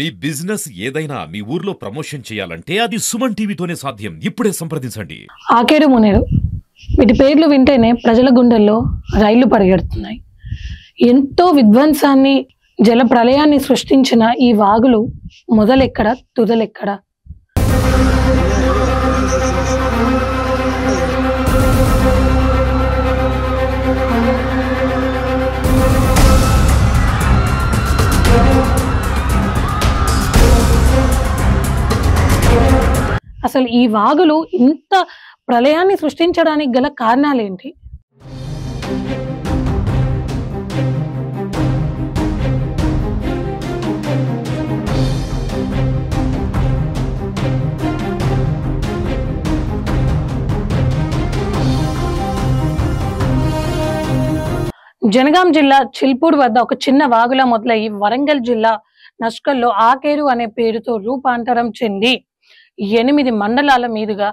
మీ business ఏదైనా మీ ఊర్లో promotion చేయాలంటే అది సుమన్ టీవీతోనే సాధ్యం. ఇప్పుడే సంప్రదించండి. ఆకేరు మునేరు వీటి పేర్లు వింటేనే ప్రజల గుండెల్లో రైళ్ళు పరిగెడుతున్నాయి. ఎంతో విధ్వంసాన్ని జల ప్రళయాన్ని సృష్టించిన ఈ వాగులు మొదలెక్కడ తుదలెక్కడ? అసలు ఈ వాగులు ఇంత ప్రళయాన్ని సృష్టించడానికి గల కారణాలేంటి? జనగాం జిల్లా చిల్పూర్ వద్ద ఒక చిన్న వాగులా మొదలయ్యి వరంగల్ జిల్లా నష్కల్లో ఆకేరు అనే పేరుతో రూపాంతరం చెంది. ఎనిమిది మండలాల మీదుగా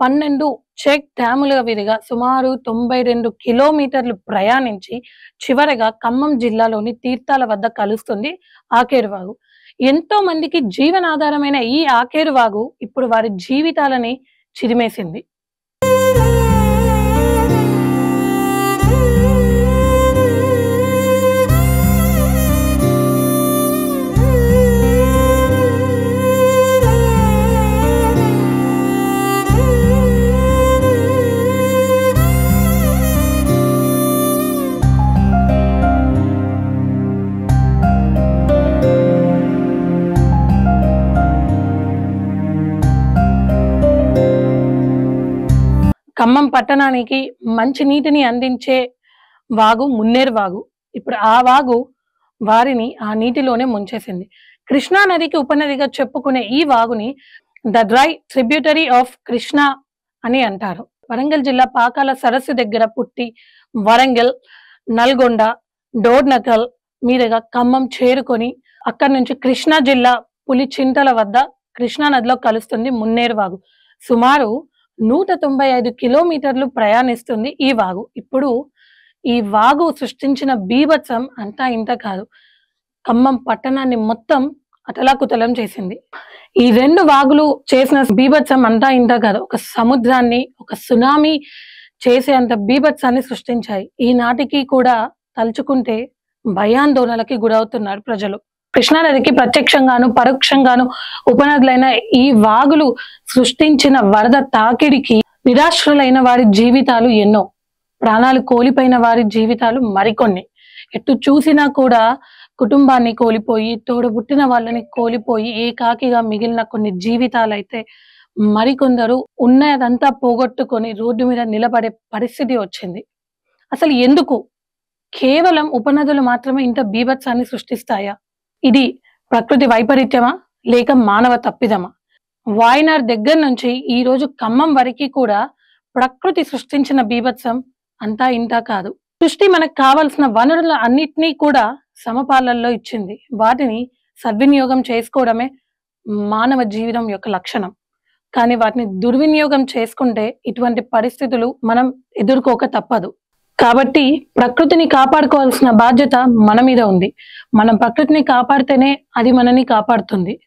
పన్నెండు చెక్ డ్యాముల మీదుగా సుమారు తొంభై రెండు కిలోమీటర్లు ప్రయాణించి చివరగా ఖమ్మం జిల్లాలోని తీర్థాల వద్ద కలుస్తుంది ఆకేరు వాగు ఎంతో మందికి జీవనాధారమైన ఈ ఆకేరు వాగు ఇప్పుడు వారి జీవితాలని చిరిమేసింది. ఖమ్మం పట్టణానికి మంచి నీటిని అందించే వాగు మున్నేరు వాగు. ఇప్పుడు ఆ వాగు వారిని ఆ నీటిలోనే ముంచేసింది. కృష్ణా నదికి ఉపనదిగా చెప్పుకునే ఈ వాగుని the dry tributary of Krishna అని అంటారు. వరంగల్ జిల్లా పాకాల సరస్సు దగ్గర పుట్టి వరంగల్ నల్గొండ డోర్నకల్ మీదుగా ఖమ్మం చేరుకొని అక్కడి నుంచి కృష్ణా జిల్లా పులిచింతల వద్ద కృష్ణా నదిలో కలుస్తుంది మున్నేరు వాగు. సుమారు నూట తొంభై ఐదు కిలోమీటర్లు ప్రయాణిస్తుంది ఈ వాగు. ఇప్పుడు ఈ వాగు సృష్టించిన బీభత్సం అంతా ఇంత కాదు. ఖమ్మం పట్టణాన్ని మొత్తం అతలాకుతలం చేసింది. ఈ రెండు వాగులు చేసిన బీభత్సం అంతా ఇంత కాదు. ఒక సముద్రాన్ని ఒక సునామీ చేసే అంత బీభత్సాన్ని సృష్టించాయి. ఈనాటికి కూడా తలుచుకుంటే భయాందోళనలకి గురవుతున్నారు ప్రజలు. కృష్ణానదికి ప్రత్యక్షంగాను పరోక్షంగాను ఉపనదులైన ఈ వాగులు సృష్టించిన వరద తాకిడికి నిరాశ్రులైన వారి జీవితాలు ఎన్నో. ప్రాణాలు కోల్పోయిన వారి జీవితాలు మరికొన్ని. ఎటు చూసినా కూడా కుటుంబాన్ని కోల్పోయి తోడబుట్టిన వాళ్ళని కోల్పోయి ఏకాకిగా మిగిలిన కొన్ని జీవితాలైతే మరికొందరు ఉన్నదంతా పోగొట్టుకొని రోడ్డు మీద నిలబడే పరిస్థితి వచ్చింది. అసలు ఎందుకు? కేవలం ఉపనదులు మాత్రమే ఇంత బీభత్సాన్ని సృష్టిస్తాయా? ఇది ప్రకృతి వైపరీత్యమా? లేక మానవ తప్పిదమా? వాయినార్ దగ్గర నుంచి ఈ రోజు ఖమ్మం వరకు కూడా ప్రకృతి సృష్టించిన బీభత్సం అంతా ఇంతా కాదు. సృష్టి మనకు కావలసిన వనరుల అన్నిటినీ కూడా సమపాలల్లో ఇచ్చింది. వాటిని సద్వినియోగం చేసుకోవడమే మానవ జీవితం యొక్క లక్షణం. కానీ వాటిని దుర్వినియోగం చేసుకుంటే ఇటువంటి పరిస్థితులు మనం ఎదుర్కోక తప్పదు. కాబట్టి ప్రకృతిని కాపాడుకోవాల్సిన బాధ్యత మన మీద ఉంది. మనం ప్రకృతిని కాపాడితేనే అది మనని కాపాడుతుంది.